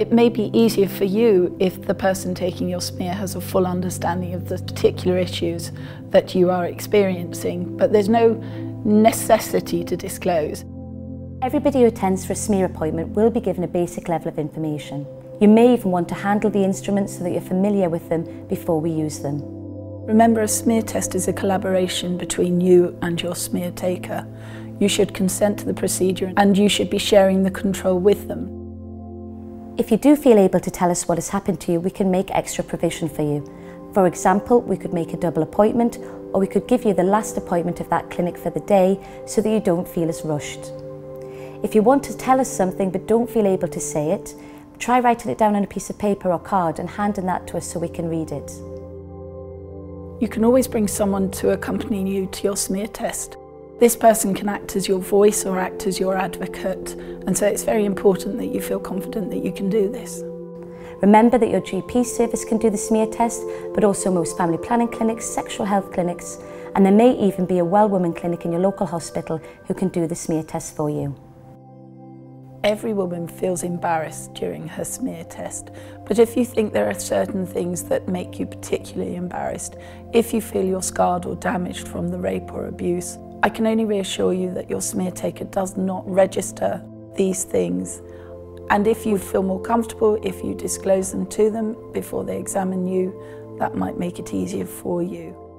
It may be easier for you if the person taking your smear has a full understanding of the particular issues that you are experiencing, but there's no necessity to disclose. Everybody who attends for a smear appointment will be given a basic level of information. You may even want to handle the instruments so that you're familiar with them before we use them. Remember, a smear test is a collaboration between you and your smear taker. You should consent to the procedure and you should be sharing the control with them. If you do feel able to tell us what has happened to you, we can make extra provision for you. For example, we could make a double appointment or we could give you the last appointment of that clinic for the day so that you don't feel as rushed. If you want to tell us something but don't feel able to say it, try writing it down on a piece of paper or card and handing that to us so we can read it. You can always bring someone to accompany you to your smear test. This person can act as your voice or act as your advocate, and so it's very important that you feel confident that you can do this. Remember that your GP service can do the smear test, but also most family planning clinics, sexual health clinics, and there may even be a well woman clinic in your local hospital who can do the smear test for you. Every woman feels embarrassed during her smear test, but if you think there are certain things that make you particularly embarrassed, if you feel you're scarred or damaged from the rape or abuse, I can only reassure you that your smear taker does not register these things. And if you feel more comfortable, if you disclose them to them before they examine you, that might make it easier for you.